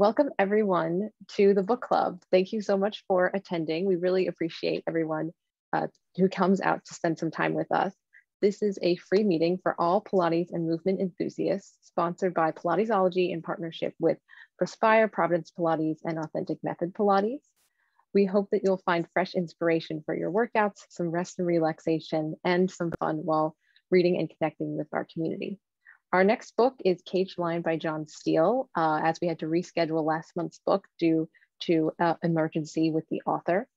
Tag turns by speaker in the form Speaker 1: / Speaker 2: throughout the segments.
Speaker 1: welcome everyone to the book club. Thank you so much for attending. We really appreciate everyone uh, who comes out to spend some time with us. This is a free meeting for all Pilates and movement enthusiasts, sponsored by Pilatesology in partnership with Perspire, Providence Pilates, and Authentic Method Pilates. We hope that you'll find fresh inspiration for your workouts, some rest and relaxation, and some fun while reading and connecting with our community. Our next book is Caged Lion by John Steel, uh, as we had to reschedule last month's book due to uh, emergency with the author.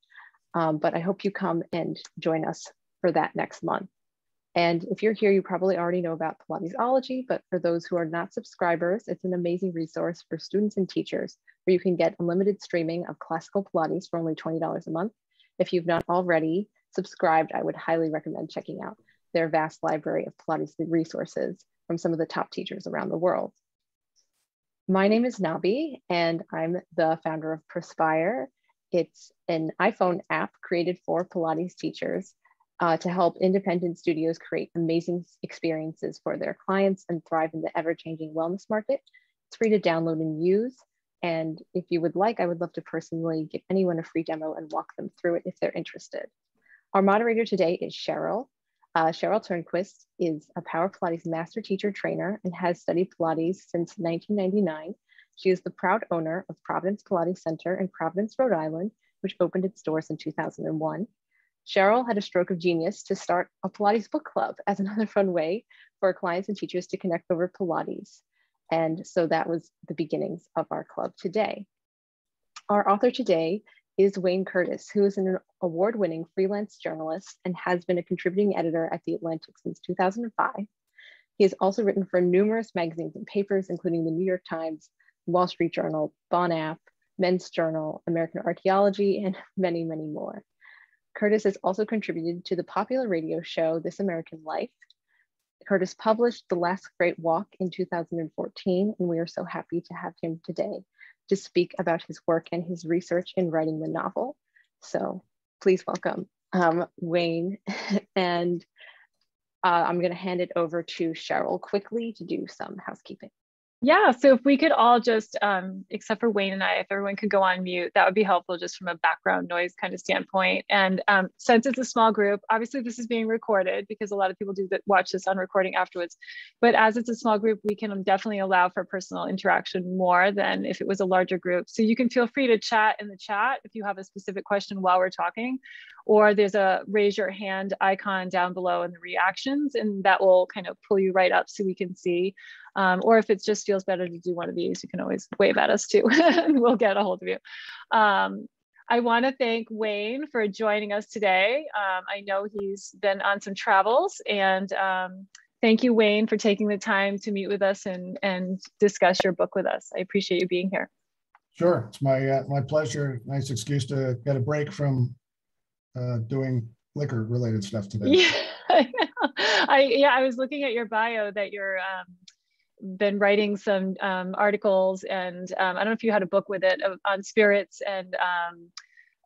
Speaker 1: Um, but I hope you come and join us for that next month. And if you're here, you probably already know about Pilatesology, but for those who are not subscribers, it's an amazing resource for students and teachers where you can get unlimited streaming of classical Pilates for only $20 a month. If you've not already subscribed, I would highly recommend checking out their vast library of Pilates resources from some of the top teachers around the world. My name is Nabi, and I'm the founder of Perspire. It's an iPhone app created for Pilates teachers uh, to help independent studios create amazing experiences for their clients and thrive in the ever-changing wellness market. It's free to download and use. And if you would like, I would love to personally give anyone a free demo and walk them through it if they're interested. Our moderator today is Cheryl. Uh, Cheryl Turnquist is a Power Pilates master teacher trainer and has studied Pilates since 1999. She is the proud owner of Providence Pilates Center in Providence, Rhode Island, which opened its doors in 2001. Cheryl had a stroke of genius to start a Pilates book club as another fun way for clients and teachers to connect over Pilates. And so that was the beginnings of our club today. Our author today is Wayne Curtis, who is an award winning freelance journalist and has been a contributing editor at The Atlantic since 2005. He has also written for numerous magazines and papers, including the New York Times, Wall Street Journal, Bon App, Men's Journal, American Archaeology, and many, many more. Curtis has also contributed to the popular radio show This American Life. Curtis published The Last Great Walk in 2014, and we are so happy to have him today to speak about his work and his research in writing the novel. So please welcome um, Wayne. and uh, I'm going to hand it over to Cheryl quickly to do some housekeeping.
Speaker 2: Yeah, so if we could all just, um, except for Wayne and I, if everyone could go on mute, that would be helpful just from a background noise kind of standpoint. And um, since it's a small group, obviously this is being recorded because a lot of people do that, watch this on recording afterwards. But as it's a small group, we can definitely allow for personal interaction more than if it was a larger group. So you can feel free to chat in the chat if you have a specific question while we're talking, or there's a raise your hand icon down below in the reactions, and that will kind of pull you right up so we can see. Um, or if it just feels better to do one of these, you can always wave at us too, and we'll get a hold of you. Um, I want to thank Wayne for joining us today. Um, I know he's been on some travels, and um, thank you, Wayne, for taking the time to meet with us and, and discuss your book with us. I appreciate you being here.
Speaker 3: Sure, it's my uh, my pleasure. Nice excuse to get a break from uh, doing liquor related stuff today.
Speaker 2: Yeah, I, yeah, I was looking at your bio that you're um, been writing some um, articles, and um, I don't know if you had a book with it of, on spirits and um,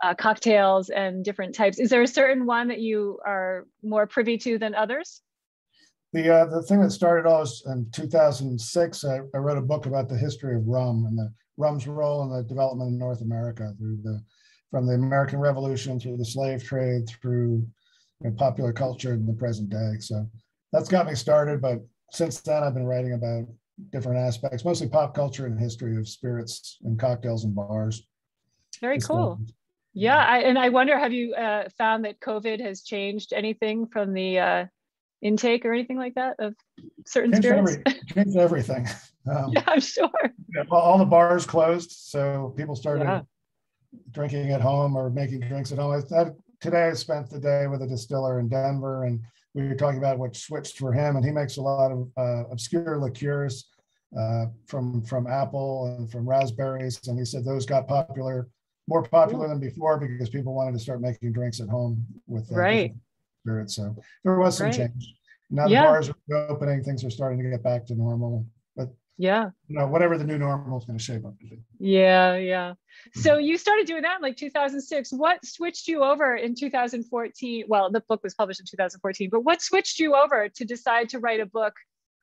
Speaker 2: uh, cocktails and different types. Is there a certain one that you are more privy to than others?
Speaker 3: The uh, the thing that started all was in 2006. I, I, wrote a book about the history of rum and the rum's role in the development of North America through the from the American Revolution through the slave trade through you know, popular culture in the present day. So that's got me started, but since then, I've been writing about different aspects, mostly pop culture and history of spirits and cocktails and bars.
Speaker 2: Very cool. Yeah, I, and I wonder, have you uh, found that COVID has changed anything from the uh, intake or anything like that of certain changed spirits?
Speaker 3: Every, changed everything.
Speaker 2: Um, yeah, I'm sure.
Speaker 3: all the bars closed, so people started yeah. Drinking at home or making drinks at home. I, I, today, I spent the day with a distiller in Denver, and we were talking about what switched for him, and he makes a lot of uh, obscure liqueurs uh, from from apple and from raspberries, and he said those got popular, more popular than before because people wanted to start making drinks at home with uh,
Speaker 2: right
Speaker 3: spirits. So there was some right. change. Now yeah. the bars are opening, things are starting to get back to normal.
Speaker 2: Yeah,
Speaker 3: you know, whatever the new normal is going to shape up to be.
Speaker 2: Yeah, yeah. Hmm. So you started doing that in like 2006. What switched you over in 2014? Well, the book was published in 2014, but what switched you over to decide to write a book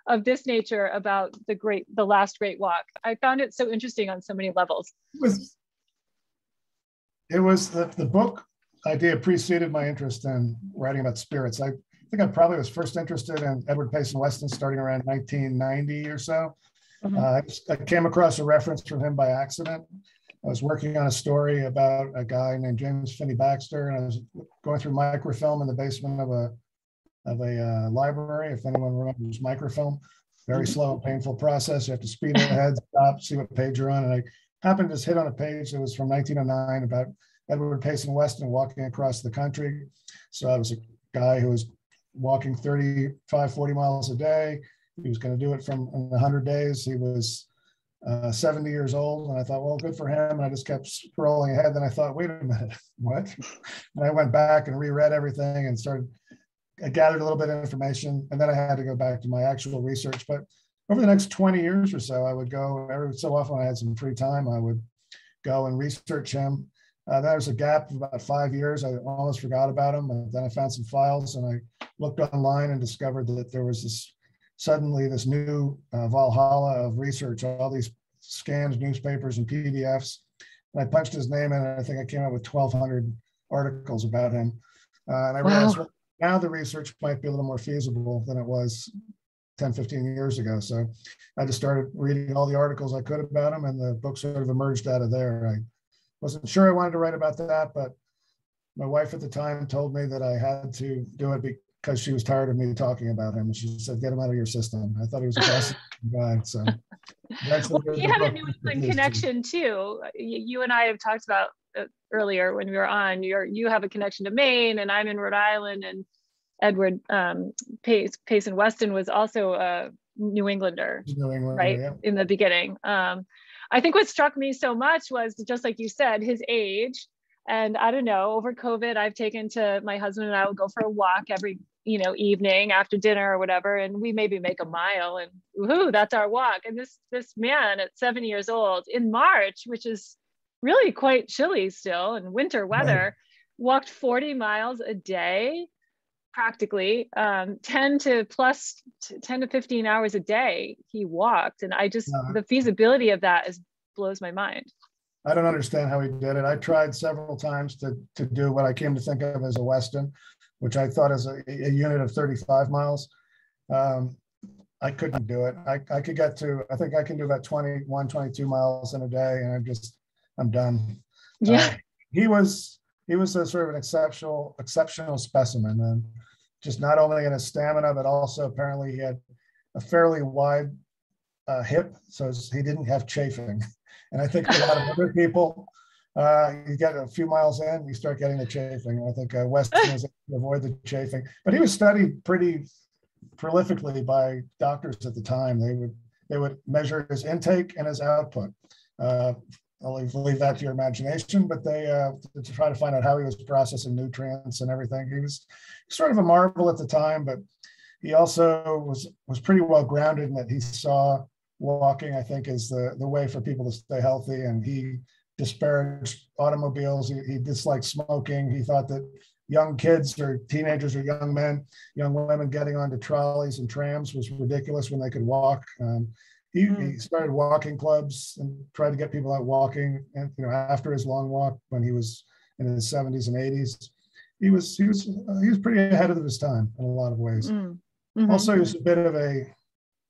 Speaker 2: of this nature about the great, the last great walk. I found it so interesting on so many levels.
Speaker 3: It was, it was the, the book idea preceded my interest in writing about spirits. I think I probably was first interested in Edward Payson Weston starting around 1990 or so. Mm-hmm. Uh, I came across a reference from him by accident. I was working on a story about a guy named James Finney Baxter, and I was going through microfilm in the basement of a of a uh, library. If anyone remembers microfilm, very mm-hmm. slow and painful process. You have to speed ahead, stop, see what page you're on. And I happened to hit on a page that was from 1909 about Edward Payson Weston walking across the country. So I was a guy who was walking 35, 40 miles a day. He was going to do it from 100 days. He was uh, 70 years old. And I thought, well, good for him. And I just kept scrolling ahead. Then I thought, wait a minute, what? And I went back and reread everything and started, I gathered a little bit of information. And then I had to go back to my actual research. But over the next 20 years or so, I would go every so often I had some free time, I would go and research him. Uh, there was a gap of about five years. I almost forgot about him. And then I found some files and I looked online and discovered that there was this suddenly this new uh, Valhalla of research, all these scans, newspapers, and PDFs. And I punched his name in, and I think I came up with 1,200 articles about him. Uh, and I realized well, now the research might be a little more feasible than it was 10, 15 years ago. So I just started reading all the articles I could about him, and the book sort of emerged out of there. I wasn't sure I wanted to write about that, but my wife at the time told me that I had to do it because she was tired of me talking about him. And she said, "Get him out of your system." I thought he was a classic guy. So
Speaker 2: well, you have a New England connection too. You and I have talked about uh, earlier when we were on. You're you have a connection to Maine, and I'm in Rhode Island, and Edward um, Pace, Payson Weston was also a New Englander, New Englander right yeah. in the beginning. Um, I think what struck me so much was just like you said, his age. And I don't know, over COVID, I've taken to my husband and I will go for a walk every you know evening after dinner or whatever and we maybe make a mile and woohoo that's our walk. And this this man at seven years old in march which is really quite chilly still and winter weather right. walked 40 miles a day practically um, 10 to plus 10 to 15 hours a day he walked. And i just uh, the feasibility of that is blows my mind.
Speaker 3: I don't understand how he did it. I tried several times to to do what i came to think of as a weston which I thought is a, a unit of 35 miles. Um, I couldn't do it. I, I could get to, I think I can do about 21, 22 miles in a day and I'm just, I'm done.
Speaker 2: Yeah. Uh,
Speaker 3: he was, he was a sort of an exceptional, exceptional specimen and just not only in his stamina, but also apparently he had a fairly wide uh, hip. So he didn't have chafing. And I think a lot of other people uh, you get a few miles in, you start getting the chafing. I think uh, Weston was able to avoid the chafing, but he was studied pretty prolifically by doctors at the time. They would they would measure his intake and his output. Uh, I'll leave, leave, that to your imagination, but they uh, to try to find out how he was processing nutrients and everything. He was sort of a marvel at the time, but he also was was pretty well grounded in that he saw walking. I think is the the way for people to stay healthy, and he disparaged automobiles. He, he, disliked smoking. He thought that young kids or teenagers or young men, young women getting onto trolleys and trams was ridiculous when they could walk. Um, he, mm. he, started walking clubs and tried to get people out walking. And you know, after his long walk when he was in his 70s and 80s, he was he was uh, he was pretty ahead of his time in a lot of ways. Mm. Mm-hmm. Also, he was a bit of a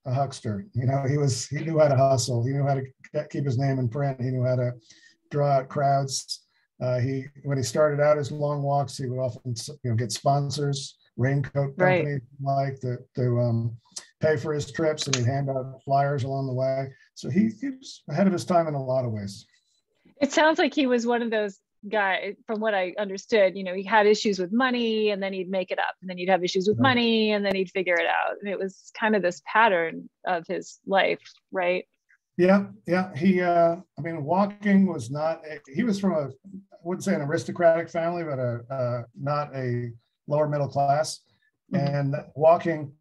Speaker 3: a huckster. You know, he was he knew how to hustle. He knew how to get, keep his name in print. He knew how to draw out crowds. Uh, he when he started out his long walks, he would often you know get sponsors, raincoat companies right. like to, to um, pay for his trips, and he'd hand out flyers along the way. So he, he was ahead of his time in a lot of ways.
Speaker 2: It sounds like he was one of those guy from what i understood you know he had issues with money and then he'd make it up and then he'd have issues with money and then he'd figure it out and it was kind of this pattern of his life right
Speaker 3: yeah, yeah. He, uh, I mean, walking was not. He was from a, I wouldn't say an aristocratic family, but a uh, not a lower middle class. Mm-hmm. And walking,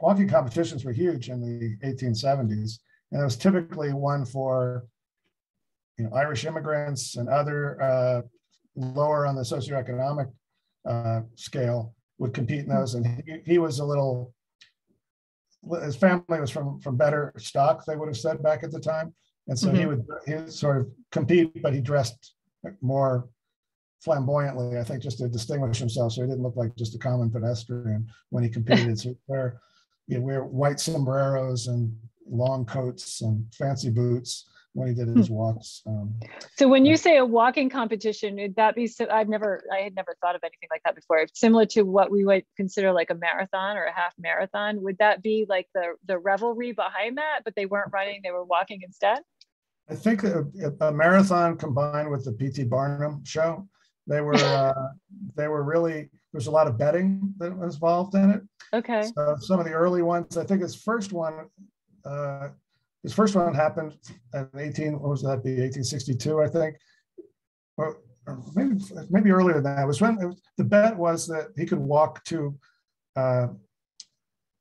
Speaker 3: walking competitions were huge in the 1870s, and it was typically one for, you know, Irish immigrants and other uh, lower on the socioeconomic uh, scale would compete in those. And he, he was a little his family was from from better stock, they would have said back at the time, and so mm-hmm. he would he would sort of compete, but he dressed more flamboyantly, I think, just to distinguish himself, so he didn't look like just a common pedestrian when he competed. so wear you know, wear white sombreros and long coats and fancy boots he did his hmm. walks. Um,
Speaker 2: so when you say a walking competition, would that be, so I've never, I had never thought of anything like that before. Similar to what we would consider like a marathon or a half marathon. Would that be like the, the revelry behind that, but they weren't running, they were walking instead?
Speaker 3: I think a, a marathon combined with the PT Barnum show, they were, uh, they were really, there's a lot of betting that was involved in it.
Speaker 2: Okay.
Speaker 3: So some of the early ones, I think his first one, uh, his first one happened at 18, what was that be, 1862, I think. Or, or maybe maybe earlier than that. It was when it was, the bet was that he could walk to uh,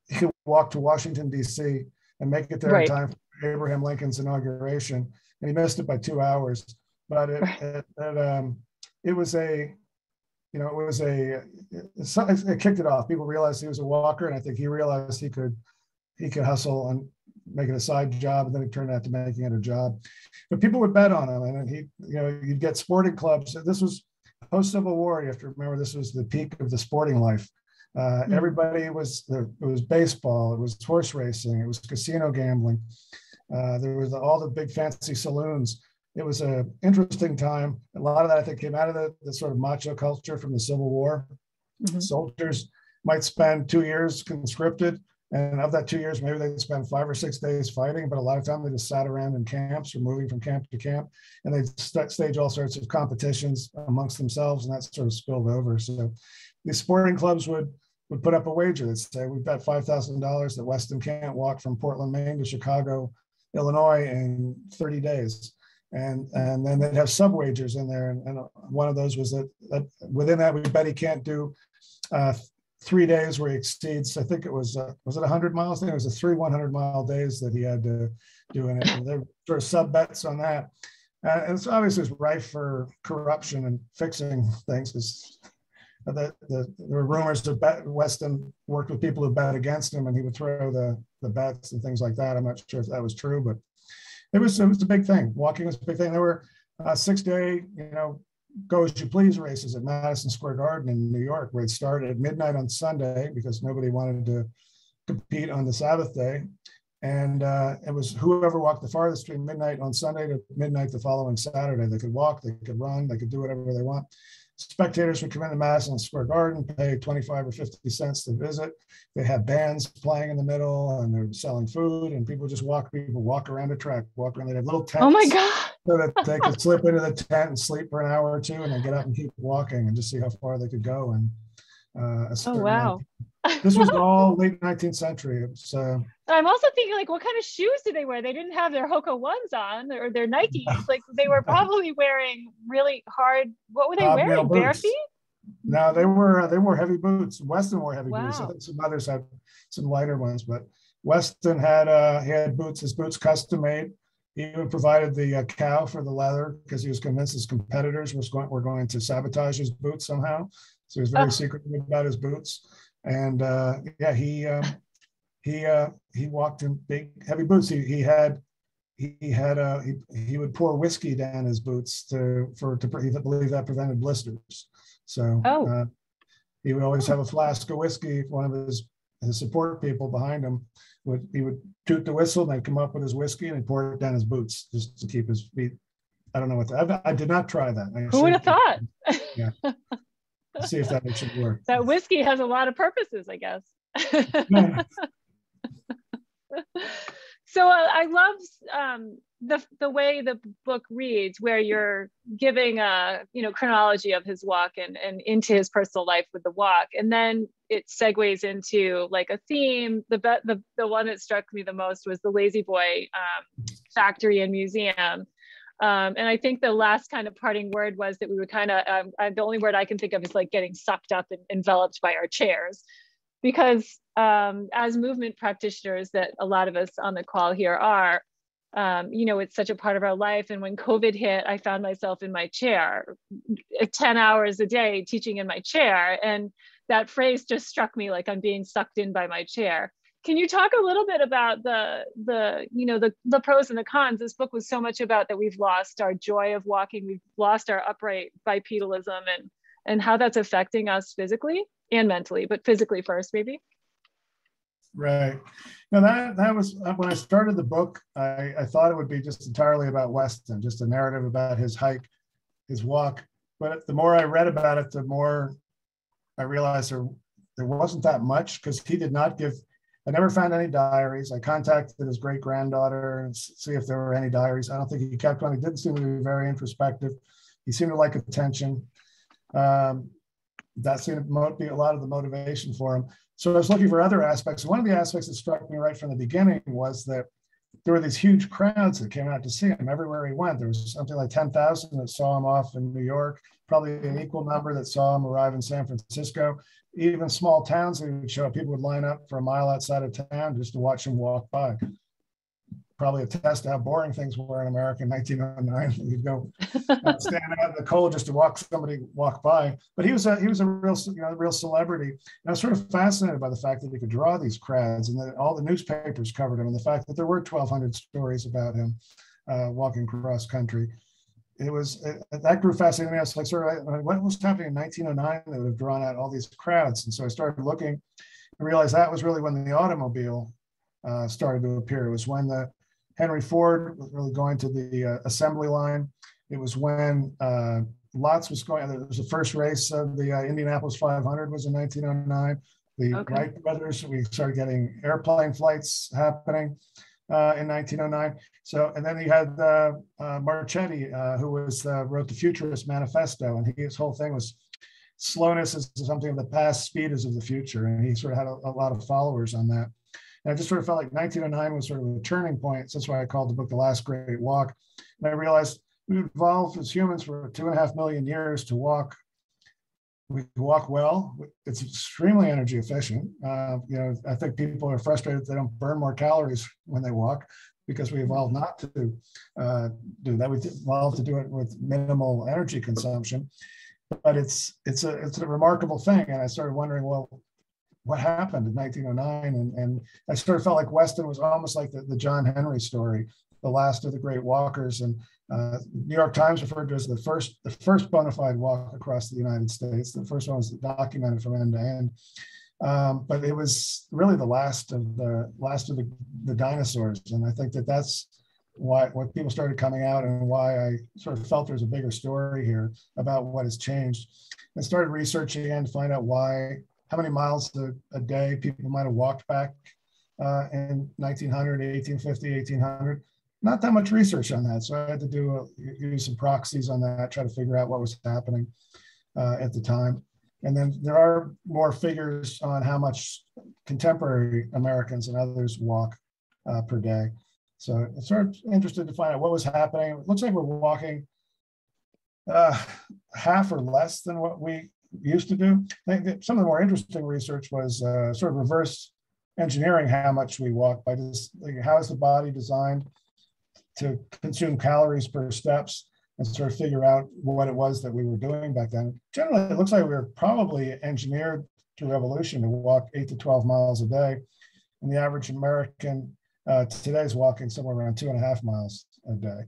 Speaker 3: he could walk to Washington D.C. and make it there right. in time for Abraham Lincoln's inauguration, and he missed it by two hours. But it it, it, um, it was a you know, it was a, it, it, kicked it off. People realized he was a walker, and I think he realized he could, he could hustle and make it a side job, and then he turned out to making it a job. But people would bet on him, and he, you know, you'd get sporting clubs. This was post Civil War. You have to remember this was the peak of the sporting life. Uh, mm-hmm. Everybody was there. It was baseball. It was horse racing. It was casino gambling. Uh, there was all the big fancy saloons. It was an interesting time. A lot of that I think came out of the, the sort of macho culture from the Civil War. Mm-hmm. Soldiers might spend two years conscripted and of that two years, maybe they spent five or six days fighting, but a lot of time they just sat around in camps or moving from camp to camp, and they stage all sorts of competitions amongst themselves, and that sort of spilled over. So these sporting clubs would would put up a wager that say we bet five thousand dollars that Weston can't walk from Portland, Maine to Chicago, Illinois in 30 days. And, and then they'd have sub wagers in there. And, and one of those was that, that within that, we bet he can't do uh, three days where he exceeds, I think it was, uh, was it 100 miles? I think it was a three 100 mile days that he had to do in it. And there were sub bets on that. Uh, and it's obviously it's rife for corruption and fixing things because the, the, there were rumors that bet, Weston worked with people who bet against him and he would throw the, the bets and things like that. I'm not sure if that was true, but it was, it was a big thing. Walking was a big thing. There were uh, six day, you know, go as you please races at Madison Square Garden in New York, where it started at midnight on Sunday because nobody wanted to compete on the Sabbath day. And uh, it was whoever walked the farthest between midnight on Sunday to midnight the following Saturday. They could walk, they could run, they could do whatever they want. Spectators would come into Madison Square Garden, pay 25 or 50 cents to visit. They have bands playing in the middle and they're selling food and people just walk, people walk around the track, walk around. They have little tents.
Speaker 2: Oh my God.
Speaker 3: So that they could slip into the tent and sleep for an hour or two and then get up and keep walking and just see how far they could go. And
Speaker 2: uh, oh, wow.
Speaker 3: this was all late 19th century. It was, uh,
Speaker 2: I'm also thinking like, what kind of shoes did they wear? They didn't have their Hoka ones on or their Nikes. Like they were probably wearing really hard. What were they wearing? Bare feet?
Speaker 3: No, they were uh, they wore heavy boots. Weston wore heavy wow. boots. I some others had some lighter ones, but Weston had uh, he had boots. His boots custom made. He even provided the uh, cow for the leather because he was convinced his competitors was going were going to sabotage his boots somehow. So he was very oh. secretive about his boots. And uh, yeah, he um, he uh, he walked in big heavy boots. He he had he had uh, he, he would pour whiskey down his boots to for to he believe that prevented blisters. So
Speaker 2: oh. uh,
Speaker 3: he would always have a flask of whiskey. One of his his support people behind him would he would toot the whistle and they'd come up with his whiskey and he'd pour it down his boots just to keep his feet. I don't know what that, I, I did not try that. I
Speaker 2: Who would have thought?
Speaker 3: Yeah. see if that should work.
Speaker 2: That whiskey has a lot of purposes, I guess. so uh, I love um, the the way the book reads, where you're giving a you know chronology of his walk and and into his personal life with the walk, and then it segues into like a theme. The the the one that struck me the most was the La-Z-Boy um, factory and museum um, and I think the last kind of parting word was that we were kind of, um, uh, the only word I can think of is like getting sucked up and enveloped by our chairs. Because um, as movement practitioners that a lot of us on the call here are, um, you know, it's such a part of our life. And when COVID hit, I found myself in my chair, uh, 10 hours a day teaching in my chair. And that phrase just struck me like I'm being sucked in by my chair. Can you talk a little bit about the the you know the the pros and the cons? This book was so much about that we've lost our joy of walking, we've lost our upright bipedalism, and and how that's affecting us physically and mentally, but physically first, maybe.
Speaker 3: Right. Now that that was when I started the book. I, I thought it would be just entirely about Weston, just a narrative about his hike, his walk. But the more I read about it, the more I realized there there wasn't that much because he did not give I never found any diaries. I contacted his great granddaughter and see if there were any diaries. I don't think he kept one. He didn't seem to be very introspective. He seemed to like attention. Um, that seemed to be a lot of the motivation for him. So I was looking for other aspects. One of the aspects that struck me right from the beginning was that there were these huge crowds that came out to see him everywhere he went. There was something like 10,000 that saw him off in New York, probably an equal number that saw him arrive in San Francisco even small towns they would show up, people would line up for a mile outside of town just to watch him walk by. Probably a test how boring things were in America in 1909. You'd go uh, stand out in the cold just to walk somebody walk by. But he was a he was a real you know real celebrity. And I was sort of fascinated by the fact that he could draw these crowds and that all the newspapers covered him, and the fact that there were 1,200 stories about him uh, walking cross country it was it, that grew fascinating me. I was like, sort of, what was happening in 1909 that would have drawn out all these crowds? And so I started looking and realized that was really when the automobile uh, started to appear. It was when the Henry Ford was really going to the uh, assembly line. It was when uh, lots was going. It was the first race of the uh, Indianapolis 500 was in 1909. The okay. Wright brothers, we started getting airplane flights happening uh, in 1909. So, and then he had uh, uh, Marchetti, uh, who was uh, wrote the Futurist Manifesto, and he, his whole thing was slowness is something of the past, speed is of the future, and he sort of had a, a, lot of followers on that. And I just sort of felt like 1909 was sort of a turning point. So that's why I called the book "The Last Great Walk." And I realized we evolved as humans for two and a half million years to walk we walk well. It's extremely energy efficient. Uh, you know, I think people are frustrated they don't burn more calories when they walk because we evolved not to uh, do that. We evolved to do it with minimal energy consumption. But it's it's a it's a remarkable thing, and I started wondering, well, what happened in 1909? And, and I sort of felt like Weston was almost like the, the John Henry story, the last of the great walkers. And uh, New York Times referred to as the first the first bona fide walk across the United States. The first one was documented from end to end. Um, but it was really the last of the last of the, the dinosaurs, and I think that that's why what people started coming out and why I sort of felt there's a bigger story here about what has changed. And started researching and to find out why how many miles a, a day people might have walked back uh, in 1900, 1850, 1800 not that much research on that. So I had to do a, use some proxies on that, try to figure out what was happening uh, at the time. And then there are more figures on how much contemporary Americans and others walk uh, per day. So it's sort of interested to find out what was happening. It looks like we're walking uh, half or less than what we used to do. I think some of the more interesting research was uh, sort of reverse engineering how much we walk by just like, how is the body designed to consume calories per steps and sort of figure out what it was that we were doing back then. Generally, it looks like we were probably engineered through evolution to walk eight to 12 miles a day. And the average American uh, today is walking somewhere around two and a half miles a day.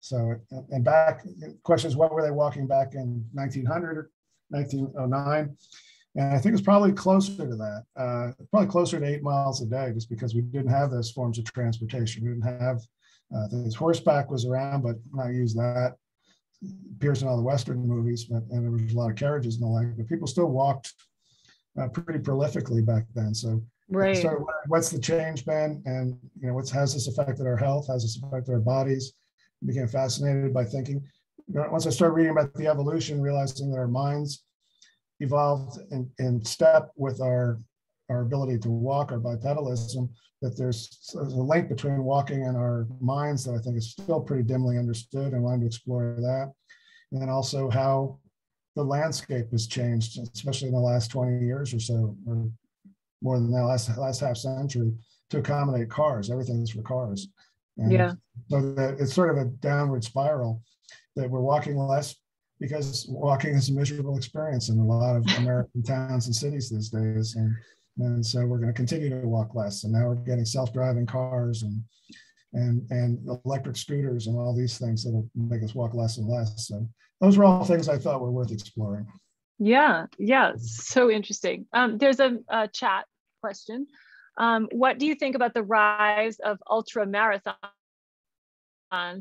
Speaker 3: So, and back, the question is, what were they walking back in 1900, 1909? And I think it's probably closer to that, uh, probably closer to eight miles a day, just because we didn't have those forms of transportation. We didn't have uh, this horseback was around, but not used that. It appears in all the Western movies, but and there was a lot of carriages and the like. But people still walked uh, pretty prolifically back then. So,
Speaker 2: right.
Speaker 3: So, what's the change been? And you know, what's has this affected our health? Has this affected our bodies? I became fascinated by thinking. Once I started reading about the evolution, realizing that our minds evolved in, in step with our our ability to walk, our bipedalism, that there's, there's, a link between walking and our minds that I think is still pretty dimly understood and wanted to explore that. And then also how the landscape has changed, especially in the last 20 years or so, or more than that last, last half century to accommodate cars. Everything's for cars.
Speaker 2: And yeah.
Speaker 3: So that it's sort of a downward spiral that we're walking less because walking is a miserable experience in a lot of American towns and cities these days. And And so we're going to continue to walk less. And now we're getting self-driving cars and and and electric scooters and all these things that'll make us walk less and less. So those were all things I thought were worth exploring.
Speaker 2: Yeah, yeah, so interesting. Um, there's a, a, chat question. Um, what do you think about the rise of ultra marathons,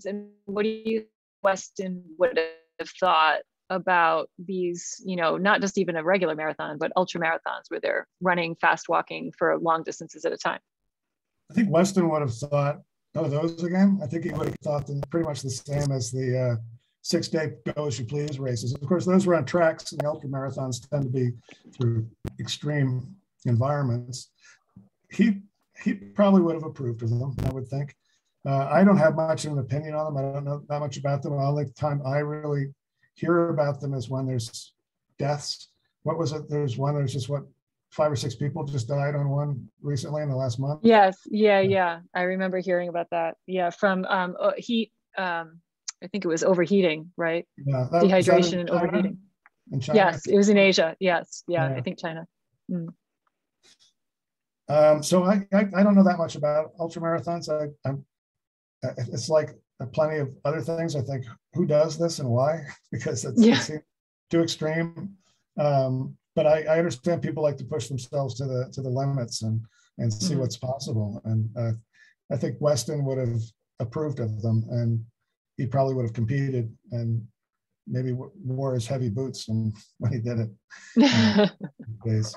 Speaker 2: and what do you Weston would have thought about these? You know, not just even a regular marathon, but ultra marathons where they're running, fast walking for long distances at a time.
Speaker 3: I think Weston would have thought, oh, those again. I think he would have thought them pretty much the same as the uh, six day go as you please races. Of course, those were on tracks, and the ultra marathons tend to be through extreme environments. He he probably would have approved of them, I would think. Uh, I don't have much of an opinion on them. I don't know that much about them. The only time I really hear about them is when there's deaths. What was it? There's one. There's just what five or six people just died on one recently in the last month.
Speaker 2: Yes. Yeah. Yeah. I remember hearing about that. Yeah. From um, uh, heat. Um, I think it was overheating, right?
Speaker 3: Yeah,
Speaker 2: that, Dehydration and overheating. Yes, it was in Asia. Yes, yeah, yeah. I think China. Mm.
Speaker 3: Um, so I, I, I don't know that much about ultra marathons. I, I'm it's like plenty of other things. I think who does this and why? because it's, yeah. it's too extreme. Um, but I, I, understand people like to push themselves to the to the limits and and see mm-hmm. what's possible. And uh, I think Weston would have approved of them. And he probably would have competed and maybe wore his heavy boots and when he did it. Uh, days.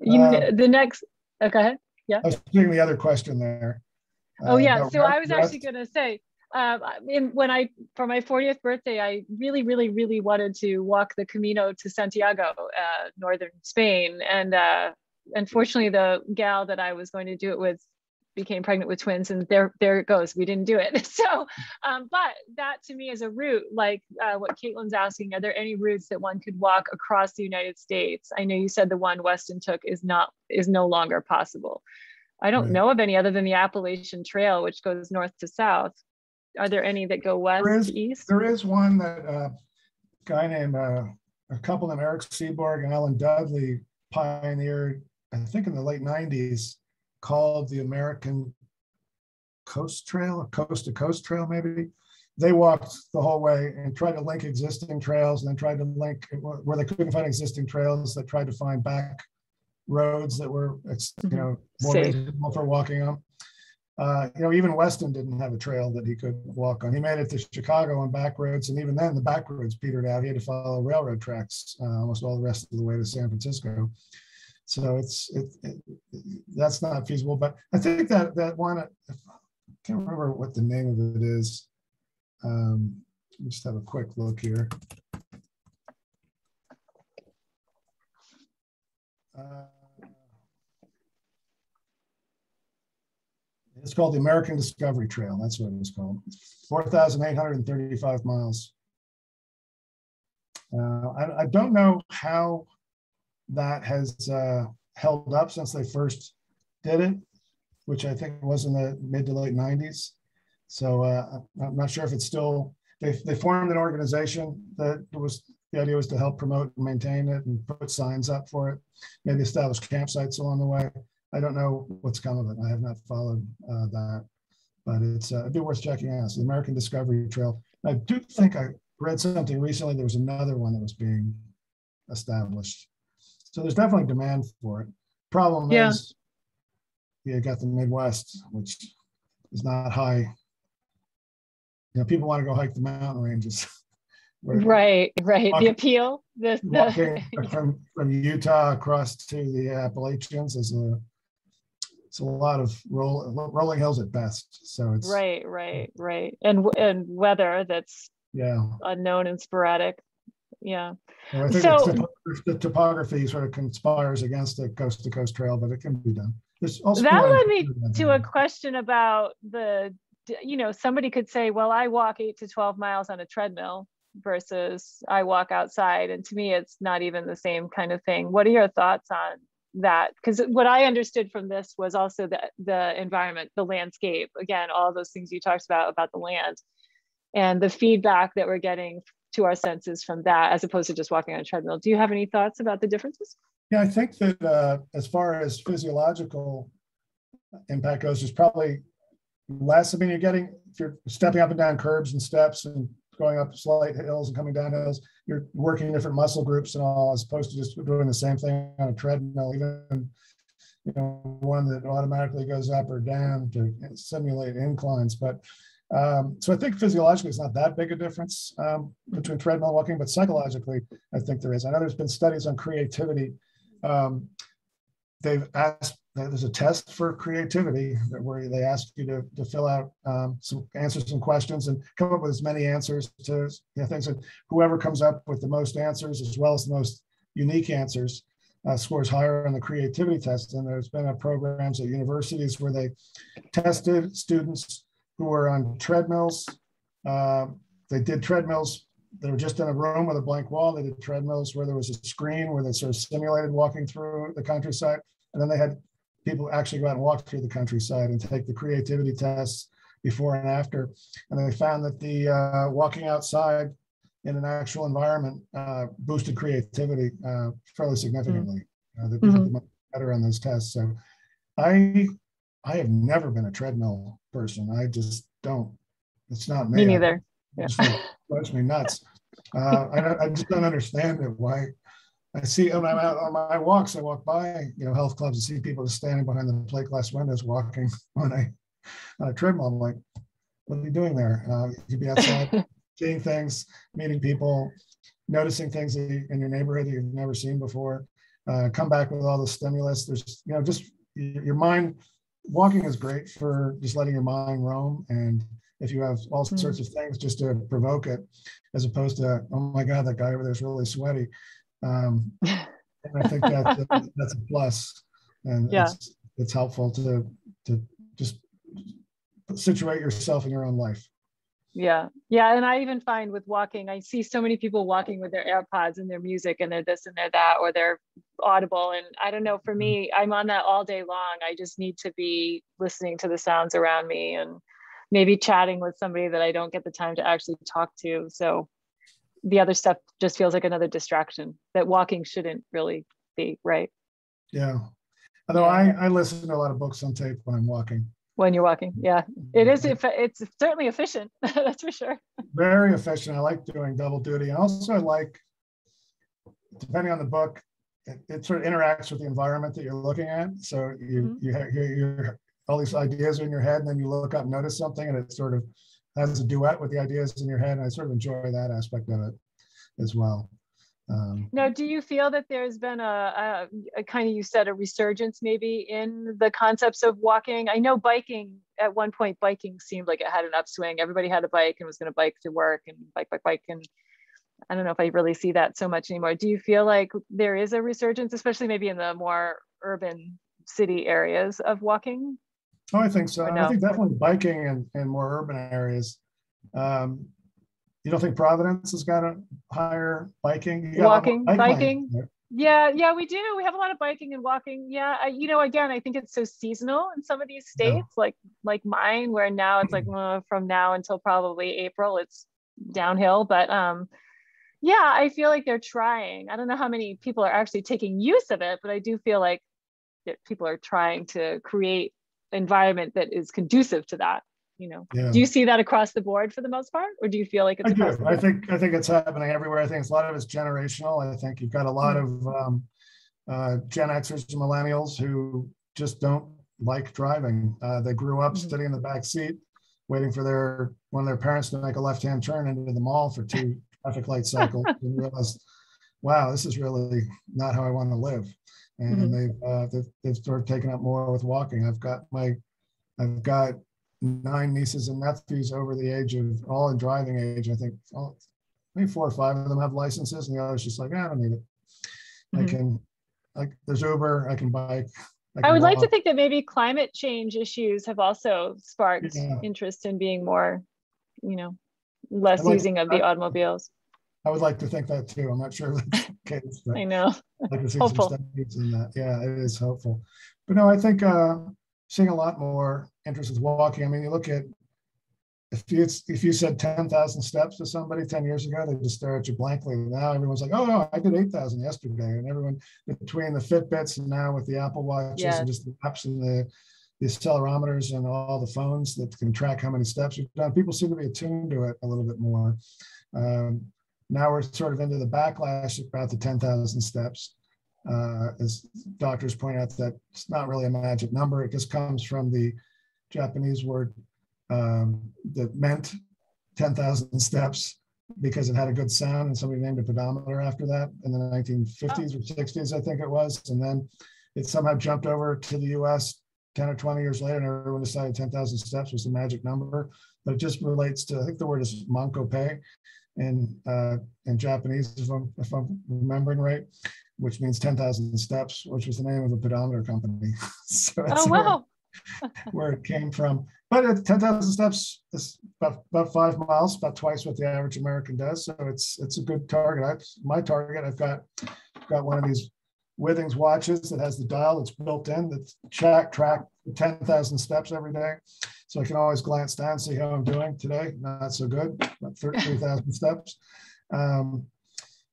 Speaker 2: You, uh, the next, oh, go ahead. Yeah.
Speaker 3: I was doing the other question there.
Speaker 2: Oh, yeah. So I was actually going to say, um, in, when I, for my 40th birthday, I really, really, really wanted to walk the Camino to Santiago, uh, northern Spain. And uh, unfortunately, the gal that I was going to do it with became pregnant with twins and there there it goes. We didn't do it. So um, but that to me is a route. Like uh, what caitlin's asking are there any routes that one could walk across the united states? I know you said the one weston took is not is no longer possible i don't right. know of any other than the appalachian trail which goes north to south are there any that go west
Speaker 3: there is,
Speaker 2: east
Speaker 3: there is one that uh, guy named uh, a couple named eric seaborg and ellen dudley pioneered i think in the late 90s called the American Coast Trail, or Coast to Coast Trail, maybe. They walked the whole way and tried to link existing trails, and then tried to link where they couldn't find existing trails. They tried to find back roads that were, you mm-hmm. know, more reasonable for walking on. Uh, you know, even Weston didn't have a trail that he could walk on. He made it to Chicago on back roads, and even then, the back roads petered out. He had to follow railroad tracks uh, almost all the rest of the way to San Francisco. So it's it, it, that's not feasible. But I think that that one I can't remember what the name of it is. Um, just have a quick look here. Uh, it's called the American Discovery Trail. That's what it was called. 4,835 miles. Uh, I, I, don't know how that has uh, held up since they first did it, which I think was in the mid to late 90s. So uh, I'm not sure if it's still, they, they formed an organization that was, the idea was to help promote and maintain it and put signs up for it, maybe establish campsites along the way. I don't know what's come of it. I have not followed uh, that, but it's uh, be worth checking out. It's the American Discovery Trail. I do think I read something recently. There was another one that was being established. So there's definitely demand for it. Problem yeah. is, you got the Midwest, which is not high. You know, people want to go hike the mountain ranges.
Speaker 2: right, right. Walking, the appeal. The,
Speaker 3: the from from Utah across to the Appalachians is a it's a lot of roll, rolling hills at best. So it's
Speaker 2: right, right, right, and and weather that's
Speaker 3: yeah
Speaker 2: unknown and sporadic yeah.
Speaker 3: Well, I think so, the topography sort of conspires against the coast to coast trail, but it can be done.
Speaker 2: that led me to a question about the, you know, somebody could say, well, I walk eight to 12 miles on a treadmill versus I walk outside. And to me, it's not even the same kind of thing. What are your thoughts on that? Because what I understood from this was also the, the environment, the landscape, again, all those things you talked about, about the land and the feedback that we're getting to our senses from that as opposed to just walking on a treadmill. Do you have any thoughts about the differences?
Speaker 3: Yeah, I think that uh, as far as physiological impact goes, there's probably less. I mean, you're getting if you're stepping up and down curbs and steps and going up slight hills and coming down hills, you're working different muscle groups and all, as opposed to just doing the same thing on a treadmill, even you know one that automatically goes up or down to simulate inclines. But um, so I think physiologically it's not that big a difference um, between treadmill walking, but psychologically I think there is. I know there's been studies on creativity. Um, they've asked there's a test for creativity where they ask you to, to fill out um, some answer some questions and come up with as many answers to you know, things that whoever comes up with the most answers as well as the most unique answers uh, scores higher on the creativity test. And there's been a programs at universities where they tested students who were on treadmills. Uh, they did treadmills. They were just in a room with a blank wall. They did treadmills where there was a screen where they sort of simulated walking through the countryside. And then they had people actually go out and walk through the countryside and take the creativity tests before and after. And they found that the uh, walking outside in an actual environment uh, boosted creativity uh, fairly significantly. Mm-hmm. Uh, mm-hmm. better on those tests. So I I have never been a treadmill person. I just don't. It's not
Speaker 2: me. Me neither.
Speaker 3: It drives me nuts. Uh, I, I just don't understand it. Why I see when I'm out on my walks, I walk by, you know, health clubs and see people just standing behind the plate glass windows walking on a, on a treadmill. I'm like, what are you doing there? Uh, you'd be outside seeing things, meeting people, noticing things in your neighborhood that you've never seen before. Uh, come back with all the stimulus. There's, you know, just your mind. Walking is great for just letting your mind roam, and if you have all mm-hmm. sorts of things just to provoke it, as opposed to, oh my God, that guy over there is really sweaty. Um, and I think that that's a plus, and yeah. it's, it's helpful to to just situate yourself in your own life.
Speaker 2: Yeah, yeah, and I even find with walking, I see so many people walking with their AirPods and their music, and they're this and they're that, or they're audible. And I don't know, for me, I'm on that all day long. I just need to be listening to the sounds around me and maybe chatting with somebody that I don't get the time to actually talk to. So the other stuff just feels like another distraction that walking shouldn't really be right?
Speaker 3: Yeah. Although yeah. I, I listen to a lot of books on tape when i'm walking.
Speaker 2: When you're walking yeah. It is it's certainly efficient that's for sure.
Speaker 3: Very efficient. I like doing double duty. And also i like depending on the book it, it, sort of interacts with the environment that you're looking at. So you mm-hmm. you have your all these ideas are in your head and then you look up and notice something and it sort of has a duet with the ideas in your head. I sort of enjoy that aspect of it as well.
Speaker 2: Um, now, do you feel that there's been a, a, a, kind of, you said, a resurgence maybe in the concepts of walking? I know biking, at one point, biking seemed like it had an upswing. Everybody had a bike and was going to bike to work and bike, bike, bike. And I don't know if I really see that so much anymore. Do you feel like there is a resurgence, especially maybe in the more urban city areas of walking?
Speaker 3: I think so. No? I think definitely biking in, in more urban areas. Um, you don't think Providence has got a higher biking?
Speaker 2: Walking, bike biking. Yeah, yeah, we do. We have a lot of biking and walking. Yeah, I, you know, again, I think it's so seasonal in some of these states, yeah. like like mine, where now it's like uh, from now until probably April, it's downhill. But um, yeah, I feel like they're trying. I don't know how many people are actually taking use of it, but I do feel like that people are trying to create environment that is conducive to that you know yeah. do you see that across the board for the most part or do you feel like it's
Speaker 3: I, do. I think i think it's happening everywhere i think it's a lot of it's generational i think you've got a lot mm-hmm. of um, uh, gen xers and millennials who just don't like driving uh, they grew up mm-hmm. sitting in the back seat waiting for their one of their parents to make a left-hand turn into the mall for two traffic light cycles and realized wow this is really not how i want to live and mm-hmm. they've, uh, they've they've started taking up more with walking. I've got my I've got nine nieces and nephews over the age of all in driving age. I think oh, maybe four or five of them have licenses, and the others just like I don't need it. Mm-hmm. I can like there's Uber. I can bike.
Speaker 2: I, can I would walk. like to think that maybe climate change issues have also sparked yeah. interest in being more, you know, less like, using of the automobiles.
Speaker 3: I would like to think that too. I'm not sure that's the case.
Speaker 2: But I know.
Speaker 3: Like to see Hopeful. some studies in that. Yeah, it is hopeful. But no, I think uh, seeing a lot more interest with walking. I mean, you look at if you if you said 10,000 steps to somebody 10 years ago, they just stare at you blankly. Now everyone's like, oh no, I did 8,000 yesterday. And everyone between the Fitbits and now with the Apple Watches
Speaker 2: Yeah.
Speaker 3: and just the apps and the the accelerometers and all the phones that can track how many steps you've done, people seem to be attuned to it a little bit more. Um, now we're sort of into the backlash about the 10,000 steps. Uh, as doctors point out, that it's not really a magic number. It just comes from the Japanese word um, that meant 10,000 steps because it had a good sound and somebody named a pedometer after that in the 1950s or 60s, I think it was. And then it somehow jumped over to the US 10 or 20 years later and everyone decided 10,000 steps was the magic number. But it just relates to, I think the word is mankope in, uh, in Japanese, if I'm, if I'm remembering right, which means 10,000 steps, which was the name of a pedometer company. so that's
Speaker 2: Oh,
Speaker 3: where-
Speaker 2: wow.
Speaker 3: where it came from. But at 10,000 steps is about, about five miles, about twice what the average American does. So it's it's a good target. I, my target, I've got got one of these Withings watches that has the dial that's built in that track track 10,000 steps every day. So I can always glance down, see how I'm doing today. Not so good, about 33,000 steps. Um,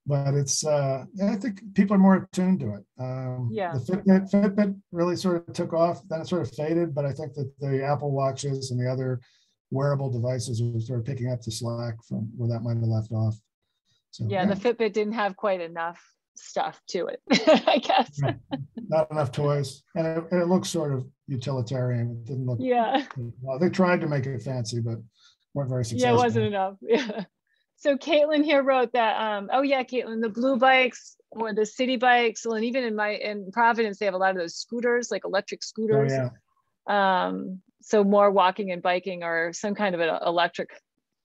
Speaker 3: but it's uh, I think people are more attuned to it. Um,
Speaker 2: Yeah.
Speaker 3: The Fitbit, Fitbit really sort of took off, then it sort of faded. But I think that the Apple watches and the other wearable devices are sort of picking up the slack from where that might have left off. So
Speaker 2: Yeah, the Fitbit didn't have quite enough stuff to it, I guess.
Speaker 3: Right. not enough toys, and it, it looks sort of utilitarian. It didn't look.
Speaker 2: Yeah.
Speaker 3: Well, they tried to make it fancy, but weren't very
Speaker 2: Yeah,
Speaker 3: successful.
Speaker 2: it wasn't enough. Yeah. So Caitlin here wrote that, um, oh yeah, Caitlin, the blue bikes or the city bikes, and even in my, in Providence, they have a lot of those scooters, like electric
Speaker 3: Oh,
Speaker 2: scooters.
Speaker 3: yeah.
Speaker 2: Um, so more walking and biking or some kind of an electric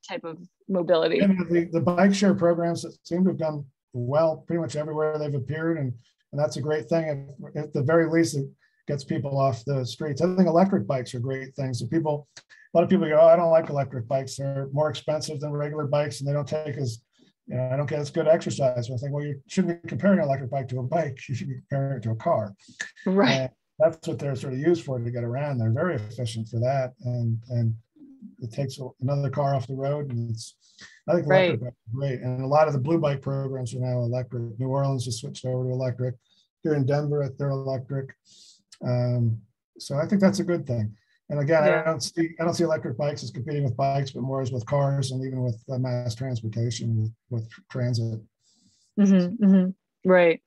Speaker 2: type of mobility.
Speaker 3: And the, the bike share programs that seem to have done well pretty much everywhere they've appeared, and, and that's a great thing. And at the very least, it gets people off the streets. I think electric bikes are great things. So people, a lot of people go, oh, I don't like electric bikes. They're more expensive than regular bikes, and they don't take as, you know, I don't get as good exercise. I think, well, you shouldn't be comparing an electric bike to a bike. You should be comparing it to a car.
Speaker 2: Right.
Speaker 3: And that's what they're sort of used for to get around. They're very efficient for that, and and it takes another car off the road, and it's. I think electric bikes are great, and a lot of the blue bike programs are now electric. New Orleans has switched over to electric. Here in Denver, they're electric. Um, so I think that's a good thing. And again,
Speaker 2: Yeah.
Speaker 3: I don't see I don't see electric bikes as competing with bikes, but more as with cars and even with uh, mass transportation with, with transit.
Speaker 2: Mhm, mhm. Right.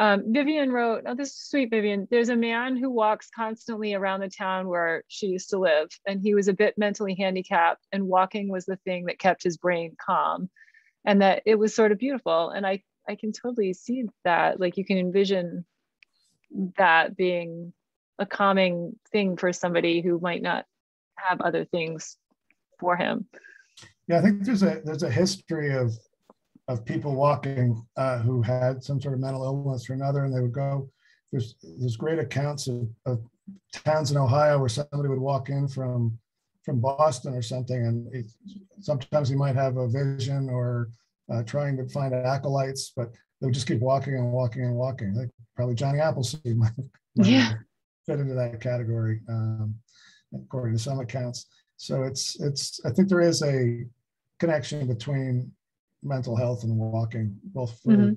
Speaker 2: Um, Vivian wrote, oh, this is sweet, Vivian. There's a man who walks constantly around the town where she used to live, and he was a bit mentally handicapped, and walking was the thing that kept his brain calm, and that it was sort of beautiful. And I, I can totally see that. Like you can envision that being a calming thing for somebody who might not have other things for him.
Speaker 3: Yeah, I think there's a there's a history of of people walking uh, who had some sort of mental illness or another, and they would go. There's there's great accounts of, of towns in Ohio where somebody would walk in from from Boston or something, and it, sometimes he might have a vision or uh, trying to find acolytes, but they would just keep walking and walking and walking. Like probably Johnny Appleseed might, might
Speaker 2: Yeah.
Speaker 3: fit into that category, um, according to some accounts. So it's it's I think there is a connection between mental health and walking, both for,
Speaker 2: Mhm.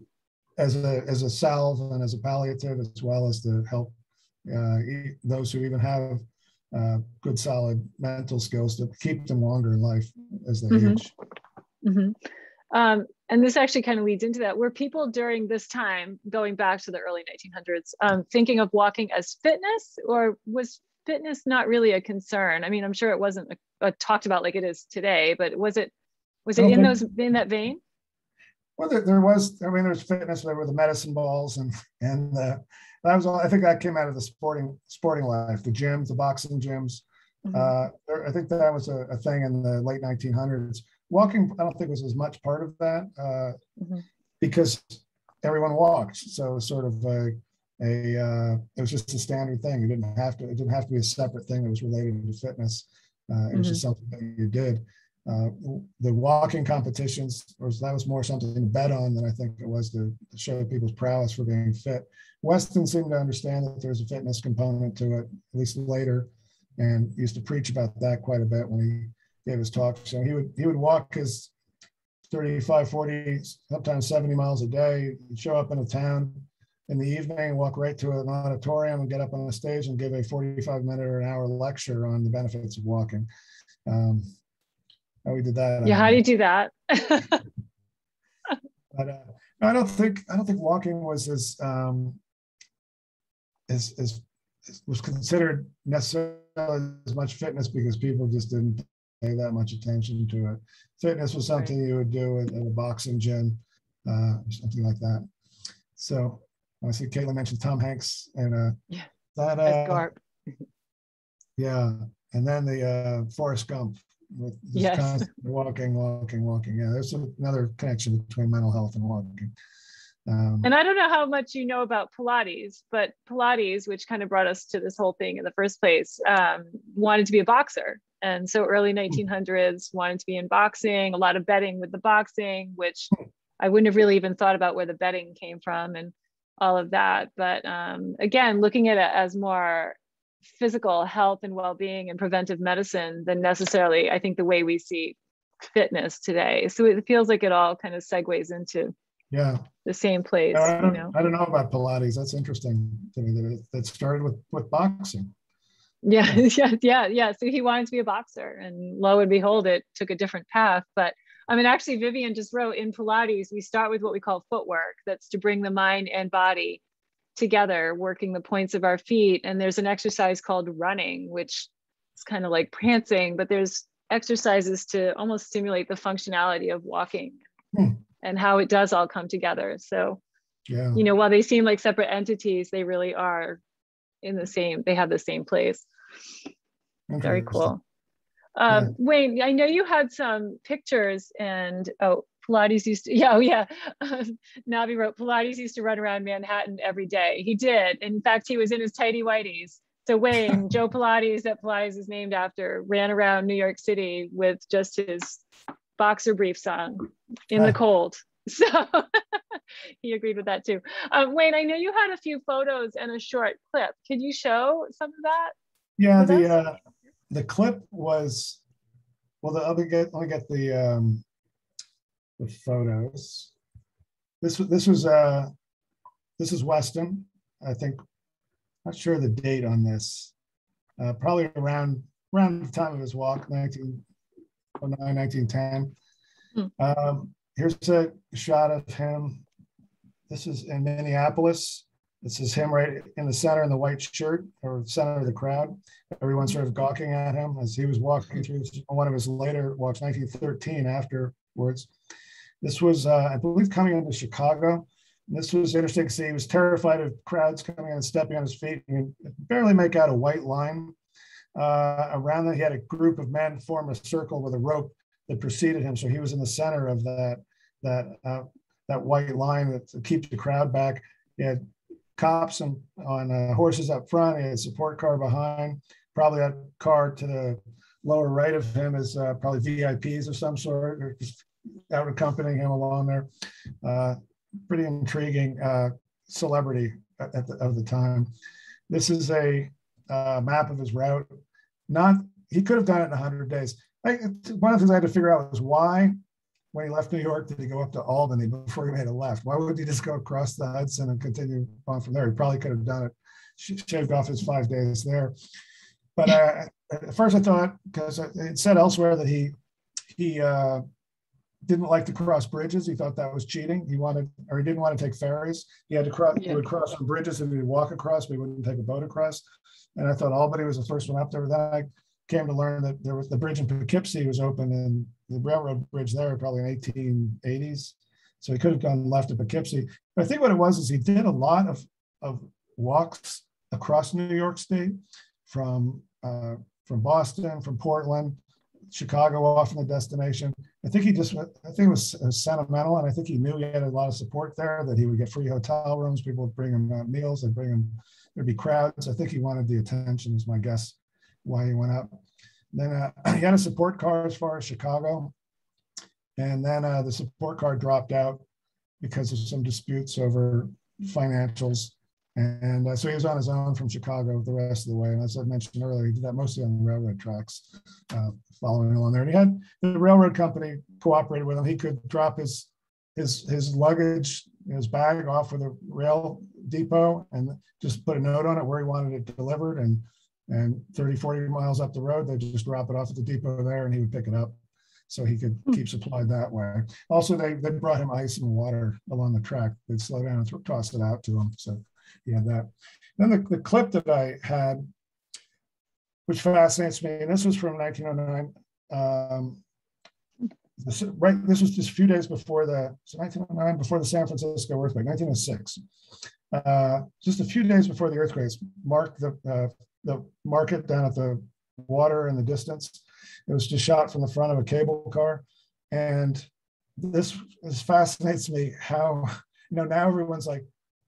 Speaker 3: as a as a salve and as a palliative, as well as to help uh, those who even have uh, good solid mental skills to keep them longer in life as they
Speaker 2: Mhm.
Speaker 3: age.
Speaker 2: hmm Um, and this actually kind of leads into that. Were people during this time, going back to the early 1900s, um, thinking of walking as fitness, or was fitness not really a concern? I mean, I'm sure it wasn't uh talked about like it is today, but was it was it in
Speaker 3: think-
Speaker 2: those in that vein?
Speaker 3: Well, there, there was, I mean, there's fitness, there were the medicine balls and, and uh, that was all, I think that came out of the sporting, sporting life, the gyms, the boxing gyms.
Speaker 2: Mhm.
Speaker 3: Uh, there- I think that was a, a thing in the late 1900s. Walking, I don't think was as much part of that uh,
Speaker 2: Mhm.
Speaker 3: because everyone walked. So it was sort of a, a uh, it was just a standard thing. You didn't have to, it didn't have to be a separate thing that was related to fitness. Uh, it was just something that you did. Uh, the walking competitions was that was more something to bet on than I think it was to, to show people's prowess for being fit. Weston seemed to understand that there's a fitness component to it, at least later, and used to preach about that quite a bit when he gave his talk. So he would he would walk his 35, 40, sometimes 70 miles a day. He'd show up in a town in the evening, walk right to an auditorium and get up on the stage and give a 45 minute or an hour lecture on the benefits of walking. Um, how we did that.
Speaker 2: Yeah, how do you do that?
Speaker 3: but uh, I don't think I don't think walking was as um, as, as was considered necessarily as much fitness because people just didn't pay that much attention to it. Fitness was something right. you would do at, at a boxing gym, uh, or something like that. So I see Caitlin mentioned Tom Hanks and uh,
Speaker 2: yeah,
Speaker 3: that uh, yeah, and then the uh, Forrest Gump with
Speaker 2: yes.
Speaker 3: walking, walking, walking. Yeah, there's another connection between mental health and walking.
Speaker 2: Um, and I don't know how much you know about Pilates, but Pilates, which kind of brought us to this whole thing in the first place, um, wanted to be a boxer. And so early 1900s hmm. wanted to be in boxing, a lot of betting with the boxing, which. I wouldn't have really even thought about where the betting came from and all of that. But um, again, looking at it as more physical health and well-being and preventive medicine than necessarily, I think, the way we see fitness today. So it feels like it all kind of segues into
Speaker 3: yeah.
Speaker 2: the same place
Speaker 3: I
Speaker 2: don't, you know?
Speaker 3: I don't know about pilates. That's interesting to me that it, that started with with boxing.
Speaker 2: Yeah. yeah yeah yeah. So he wanted to be a boxer and lo and behold it took a different path. But i mean actually vivian just wrote in pilates we start with what we call footwork. That's to bring the mind and body together working the points of our feet and there's an exercise called running which is kind of like prancing but there's exercises to almost stimulate the functionality of walking hmm and how it does all come together. So,
Speaker 3: yeah.
Speaker 2: you know, while they seem like separate entities, they really are in the same, they have the same place. Very cool. Um, yeah. Wayne, I know you had some pictures and, oh, Pilates used to, yeah, oh yeah. Navi wrote, Pilates used to run around Manhattan every day. He did. In fact, he was in his tidy whities. So Wayne, Joe Pilates that Pilates is named after, ran around New York City with just his boxer briefs on in the cold. So he agreed with that too. Um, Wayne, I know you had a few photos and a short clip. Could you show some of that?
Speaker 3: Yeah, the uh, the clip was well. The other get let me get the um, the photos. This this was uh this is Weston. I think not sure the date on this. Uh, probably around around the time of his walk, 19, 1910. Hmm. Um, here's a shot of him. This is in Minneapolis. This is him right in the center in the white shirt or center of the crowd. Everyone sort of gawking at him as he was walking through one of his later walks, 1913 afterwards. This was, uh, I believe, coming into Chicago. And this was interesting to see. He was terrified of crowds coming in and stepping on his feet. He could barely make out a white line uh, around that, he had a group of men form a circle with a rope that preceded him. So he was in the center of that that uh, that white line that to keep the crowd back. He had cops and on uh, horses up front. He had a support car behind. Probably that car to the lower right of him is uh, probably VIPs of some sort, or just out accompanying him along there. Uh, pretty intriguing uh, celebrity at the, of the time. This is a uh, map of his route. Not he could have done it in 100 days. I, one of the things I had to figure out was why, when he left New York, did he go up to Albany before he made a left? Why would he just go across the Hudson and continue on from there? He probably could have done it, shaved off his five days there. But uh, at first, I thought because it said elsewhere that he he uh, didn't like to cross bridges. He thought that was cheating. He wanted, or he didn't want to take ferries. He had to cross. Yeah. He would cross on bridges and he'd walk across, but he wouldn't take a boat across. And I thought Albany was the first one up there. Then I came to learn that there was the bridge in Poughkeepsie was open and the railroad bridge there probably in 1880s. So he could have gone left at Poughkeepsie. But I think what it was is he did a lot of, of walks across New York State from uh, from Boston, from Portland, Chicago often the destination. I think he just, I think it was, sentimental, and I think he knew he had a lot of support there. That he would get free hotel rooms, people would bring him uh, meals, they'd bring him, there'd be crowds. I think he wanted the attention, is my guess, why he went up. Then uh, he had a support car as far as Chicago, and then uh, the support car dropped out because of some disputes over financials. And uh, so he was on his own from Chicago the rest of the way. And as I mentioned earlier, he did that mostly on the railroad tracks, uh, following along there. And he had the railroad company cooperated with him. He could drop his his his luggage, his bag off with a rail depot and just put a note on it where he wanted it delivered. And and 30, 40 miles up the road, they just drop it off at the depot there and he would pick it up so he could keep supplied that way. Also, they, they brought him ice and water along the track. They'd slow down and toss it out to him. So he had that. Then the, the clip that I had, which fascinates me, and this was from 1909. Um, this, right, this was just a few days before the so 1909, before the San Francisco earthquake, 1906. Uh, just a few days before the earthquakes, marked the uh, the market down at the water in the distance. It was just shot from the front of a cable car, and this this fascinates me. How you know now everyone's like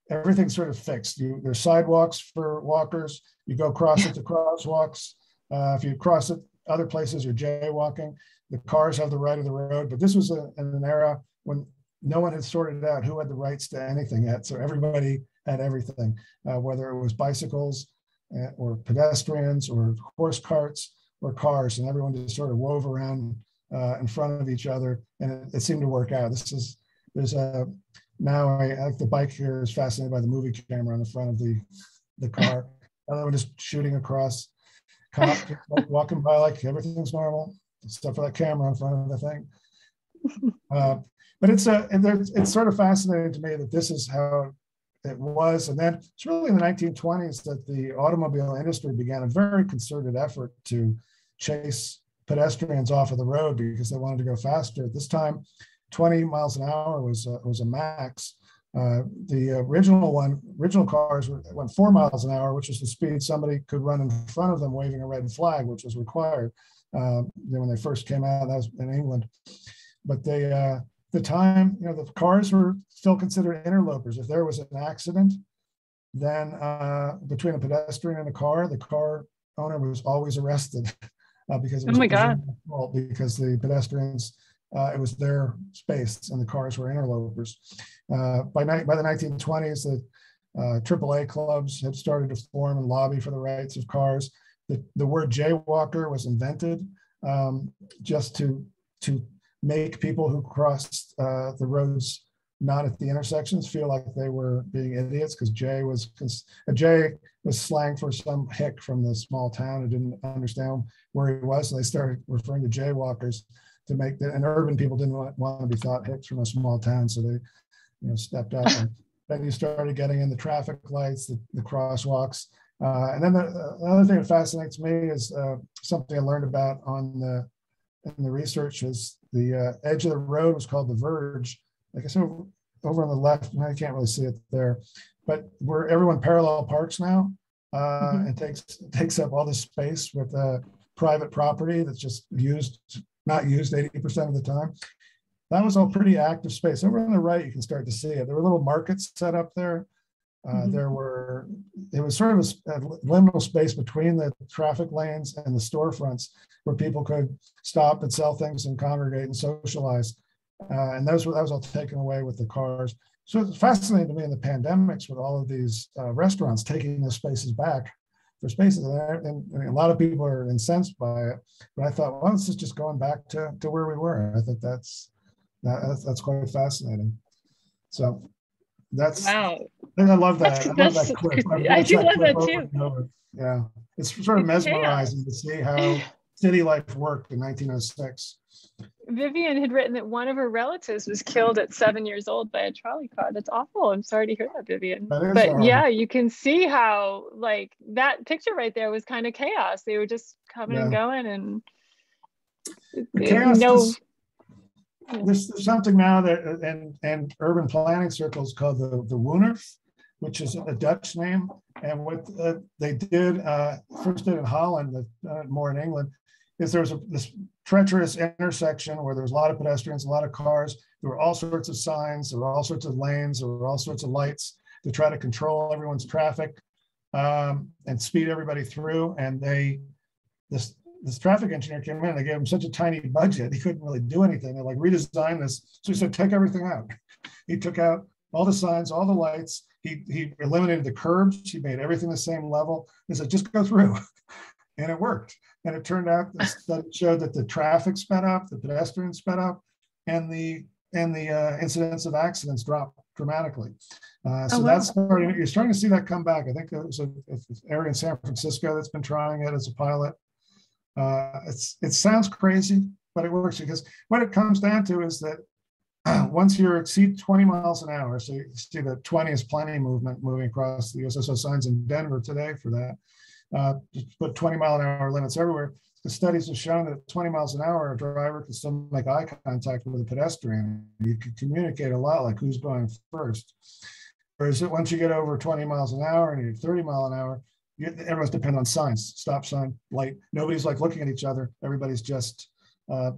Speaker 3: everything's sort of fixed. You, there's sidewalks for walkers. You go cross it to crosswalks. Uh, if you cross it other places, you're jaywalking. The cars have the right of the road. But this was a, an era when no one had sorted out who had the rights to anything yet. So everybody had everything, uh, whether it was bicycles uh, or pedestrians or horse carts or cars, and everyone just sort of wove around uh, in front of each other, and it, it, seemed to work out. This is there's a now I, like the bike here is fascinated by the movie camera on the front of the the car. Another one just shooting across, cop walking by like everything's normal, stuff for that camera in front of the thing. Uh, but it's a it's sort of fascinating to me that this is how it was. And then it's really in the 1920s that the automobile industry began a very concerted effort to chase pedestrians off of the road because they wanted to go faster. At this time, 20 miles an hour was uh, was a max. Uh, the original one, original cars went four miles an hour, which was the speed somebody could run in front of them waving a red flag, which was required uh, when they first came out. That was in England. But they, uh, the time, you know, the cars were still considered interlopers. If there was an accident, then uh, between a pedestrian and a car, the car owner was always arrested uh, because it was
Speaker 2: oh my god
Speaker 3: because the pedestrians uh, it was their space and the cars were interlopers. Uh, by, by the 1920s, the uh, AAA clubs had started to form and lobby for the rights of cars. The, the word jaywalker was invented um, just to, to make people who crossed uh, the roads not at the intersections feel like they were being idiots because Jay was a Jay was slang for some hick from the small town who didn't understand where he was. So they started referring to jaywalkers to make the, and urban people didn't want, want to be thought hicks from a small town. So they, you know, stepped up. and then you started getting in the traffic lights, the, the crosswalks. Uh, and then the, uh, other thing that fascinates me is uh, something I learned about on the in the research is the uh, edge of the road was called the verge. Like I said, over, over on the left, I can't really see it there, but where everyone parallel parks now, uh, mm-hmm. it takes takes up all this space with uh, private property that's just used not used 80% of the time. That was all pretty active space. Over on the right, you can start to see it. There were little markets set up there. Uh, mm-hmm. There were, it was sort of a, a, liminal space between the traffic lanes and the storefronts where people could stop and sell things and congregate and socialize. Uh, and those were, that was all taken away with the cars. So it's fascinating to me in the pandemics with all of these uh, restaurants taking those spaces back for spaces. And, and, a lot of people are incensed by it. But I thought, well, this is just going back to, to where we were. I think that's that, that's, quite fascinating. So that's
Speaker 2: wow.
Speaker 3: I love that. I love that clip.
Speaker 2: I, I do love that too.
Speaker 3: Yeah, it's sort of mesmerizing yeah. to see how city life worked in 1906.
Speaker 2: Vivian had written that one of her relatives was killed at seven years old by a trolley car. That's awful. I'm sorry to hear that, Vivian. That but yeah, you can see how like that picture right there was kind of chaos. They were just coming yeah. and going and
Speaker 3: chaos no. Is, there's something now that and and urban planning circles called the the Woonerf, which is a Dutch name. And what uh, they did uh, first did in Holland, uh, more in England, is there was a, this treacherous intersection where there was a lot of pedestrians, a lot of cars. There were all sorts of signs, there were all sorts of lanes, there were all sorts of lights to try to control everyone's traffic um, and speed everybody through. And they, this this traffic engineer came in. They gave him such a tiny budget, he couldn't really do anything. They like redesign this. So he said, take everything out. He took out all the signs, all the lights. he, he eliminated the curbs. He made everything the same level. He said, just go through. and it worked. And it turned out the study showed that the traffic sped up, the pedestrians sped up, and the and the uh, incidence of accidents dropped dramatically. Uh, so oh, wow. that's starting. You're starting to see that come back. I think there's an area in San Francisco that's been trying it as a pilot. Uh, it's it sounds crazy, but it works because what it comes down to is that once you exceed 20 miles an hour, so you see the 20 is plenty movement moving across the USSO signs in Denver today for that. Uh, put 20 mile an hour limits everywhere. The studies have shown that 20 miles an hour, a driver can still make eye contact with a pedestrian. You can communicate a lot, like who's going first. Whereas once you get over 20 miles an hour and you're 30 mile an hour, you, everyone's dependent on signs, stop sign, light. Nobody's like looking at each other. Everybody's just uh,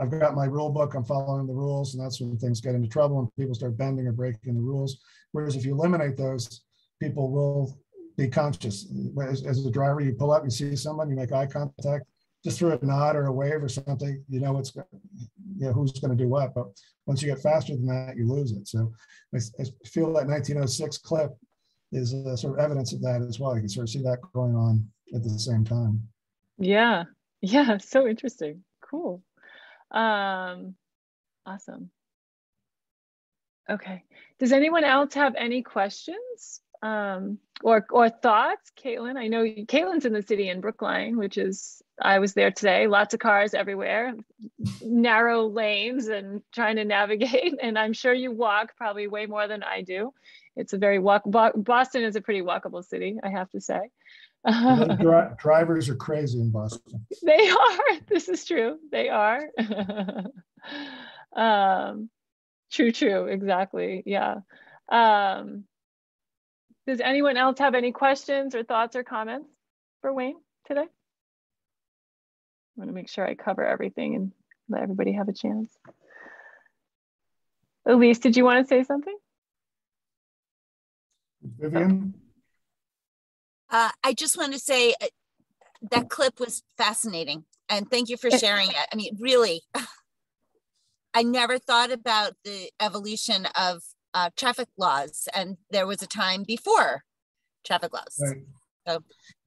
Speaker 3: I've got my rule book, I'm following the rules, and that's when things get into trouble and people start bending or breaking the rules. Whereas if you eliminate those, people will be conscious. As, as a driver, you pull up, you see someone, you make eye contact, just through a nod or a wave or something, you know what's you know who's going to do what. But once you get faster than that, you lose it. So I, I feel that 1906 clip is a sort of evidence of that as well. You can sort of see that going on at the same time.
Speaker 2: Yeah, yeah, so interesting. Cool. Um, awesome. Okay. Does anyone else have any questions um, or or thoughts? Caitlin, I know Caitlin's in the city in Brookline, which is I was there today. Lots of cars everywhere, narrow lanes, and trying to navigate. And I'm sure you walk probably way more than I do. It's a very walk. Boston is a pretty walkable city, I have to say.
Speaker 3: dri drivers are crazy in Boston.
Speaker 2: They are. This is true. They are. um, true, true. Exactly. Yeah. Um, does anyone else have any questions or thoughts or comments for Wayne today? I want to make sure I cover everything and let everybody have a chance. Elise, did you want to say something?
Speaker 3: Vivian?
Speaker 4: Uh, I just want to say uh, that clip was fascinating and thank you for sharing it. I mean, really, I never thought about the evolution of uh, traffic laws, and there was a time before traffic laws. Right. So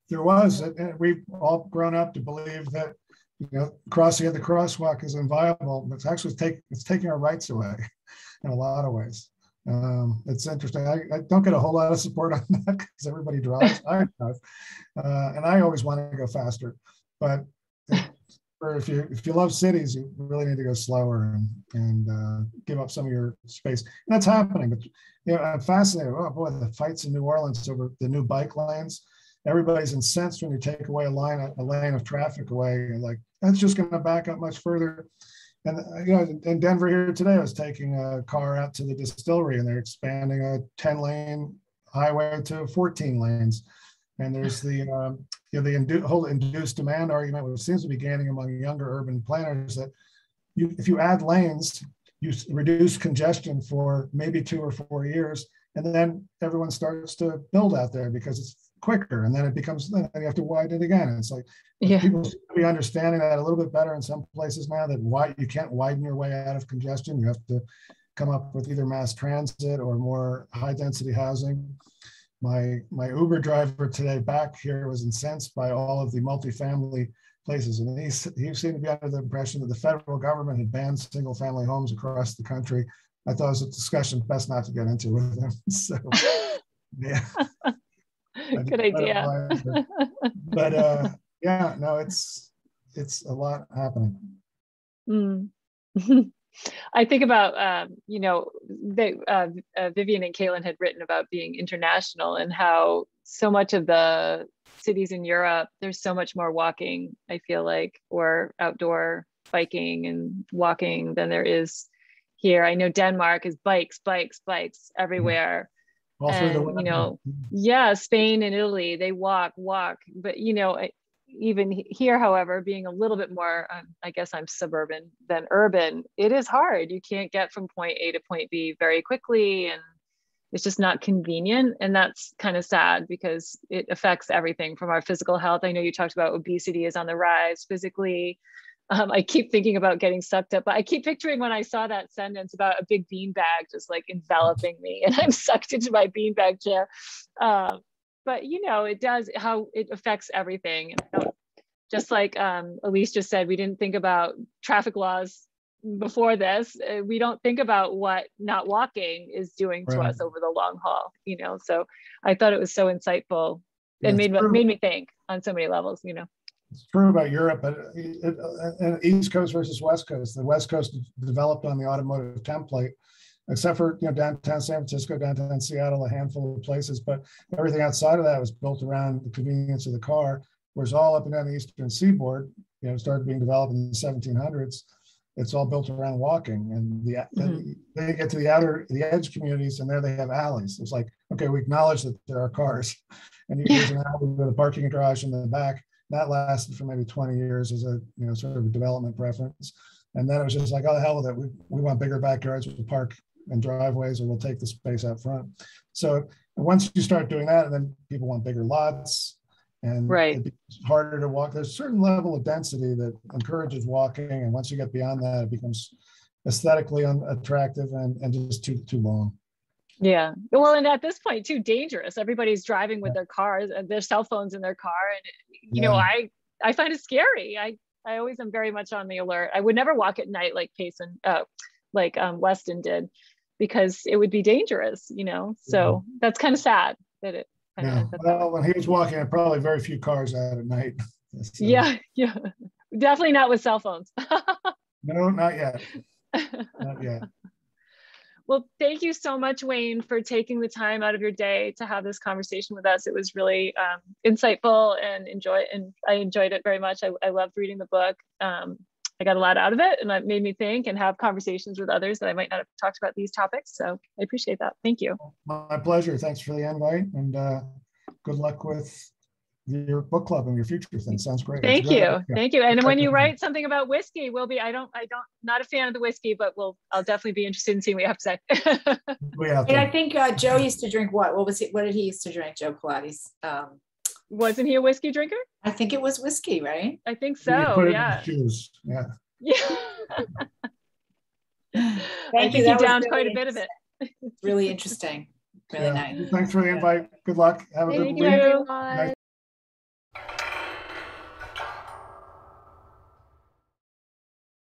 Speaker 3: there was. We've all grown up to believe that you know crossing at the crosswalk is inviolable, but it's actually take it's taking our rights away in a lot of ways. Um, it's interesting. I, I, don't get a whole lot of support on that because everybody drives. I drive, uh, and I always want to go faster. But if you if you love cities, you really need to go slower and and uh, give up some of your space. And that's happening. But you know, I'm fascinated. Oh boy, the fights in New Orleans over the new bike lanes. Everybody's incensed when you take away a line a lane of traffic away. Like that's just going to back up much further. And you know, in Denver here today, I was taking a car out to the distillery, and they're expanding a 10 lane highway to 14 lanes. And there's the um, you know the indu- whole induced demand argument, which seems to be gaining among younger urban planners, that you, if you add lanes, you reduce congestion for maybe two or four years, and then everyone starts to build out there because it's quicker and then it becomes then you have to widen it again. It's like yeah. people should be understanding that a little bit better in some places now that why you can't widen your way out of congestion. You have to come up with either mass transit or more high density housing my my uber driver today back here was incensed by all of the multifamily places and he, he seemed to be under the impression that the federal government had banned single family homes across the country i thought it was a discussion best not to get into with him so yeah
Speaker 2: Good idea.
Speaker 3: but uh, yeah, no, it's it's a lot happening.
Speaker 2: Mm. I think about um, you know they, uh, uh, Vivian and Caitlin had written about being international and how so much of the cities in Europe there's so much more walking I feel like or outdoor biking and walking than there is here. I know Denmark is bikes, bikes, bikes everywhere. And, you know yeah spain and italy they walk walk. But you know even here however being a little bit more um, i guess i'm suburban than urban it is hard. You can't get from point a to point b very quickly and it's just not convenient and that's kind of sad because it affects everything from our physical health. I know you talked about obesity is on the rise physically. Um, I keep thinking about getting sucked up, but I keep picturing when I saw that sentence about a big beanbag just like enveloping me and I'm sucked into my beanbag chair. Uh, but you know, it does how it affects everything. Just like um, Elise just said, we didn't think about traffic laws before this. Uh, we don't think about what not walking is doing to right. us over the long haul, you know? So I thought it was so insightful and made, made me think on so many levels, you know
Speaker 3: it's true about Europe, but it, it, uh, East Coast versus West Coast. The West Coast developed on the automotive template, except for you know downtown San Francisco, downtown Seattle, a handful of places. But everything outside of that was built around the convenience of the car. Whereas all up and down the eastern seaboard, you know, started being developed in the 1700s. It's all built around walking, and the mm-hmm. they get to the outer, the edge communities, and there they have alleys. It's like, okay, we acknowledge that there are cars, and you use an alley with a parking garage in the back that lasted for maybe 20 years as a you know sort of a development preference. And then it was just like, oh, the hell with it. We, we want bigger backyards. We'll park in driveways or we'll take the space out front. So once you start doing that, and then people want bigger lots and
Speaker 2: right.
Speaker 3: it's harder to walk. There's a certain level of density that encourages walking. And once you get beyond that, it becomes aesthetically unattractive and, and just too, too long.
Speaker 2: Yeah. Well, and at this point too, dangerous. Everybody's driving with their cars and their cell phones in their car. And you yeah. know, I I find it scary. I I always am very much on the alert. I would never walk at night like Payson, uh, like um, Weston did, because it would be dangerous. You know, so yeah. that's kind of sad that it.
Speaker 3: Yeah. Well, when he was walking, probably very few cars out at night.
Speaker 2: So. Yeah, yeah, definitely not with cell phones.
Speaker 3: no, not yet. Not yet.
Speaker 2: Well, thank you so much, Wayne, for taking the time out of your day to have this conversation with us. It was really um, insightful and enjoy and I enjoyed it very much. I, I loved reading the book. Um, I got a lot out of it and it made me think and have conversations with others that I might not have talked about these topics. So I appreciate that. Thank you.
Speaker 3: My pleasure. Thanks for the invite and uh, good luck with your book club and your future thing. Sounds great.
Speaker 2: Thank you. Yeah. Thank you. And when you write something about whiskey, we'll be, I don't, I don't, not a fan of the whiskey, but we'll, I'll definitely be interested in seeing what you have to say.
Speaker 5: we have and I think uh, Joe used to drink what? What was he, what did he used to drink, Joe Pilates? Um,
Speaker 2: Wasn't he a whiskey drinker?
Speaker 5: I think it was whiskey, right?
Speaker 2: I think so. Yeah.
Speaker 3: Yeah.
Speaker 2: Yeah. Thank you. That down quite a bit of it.
Speaker 5: really interesting. Really yeah. nice.
Speaker 3: Thanks for the invite. Good luck. Have a
Speaker 2: Thank
Speaker 3: good
Speaker 2: you.
Speaker 3: week.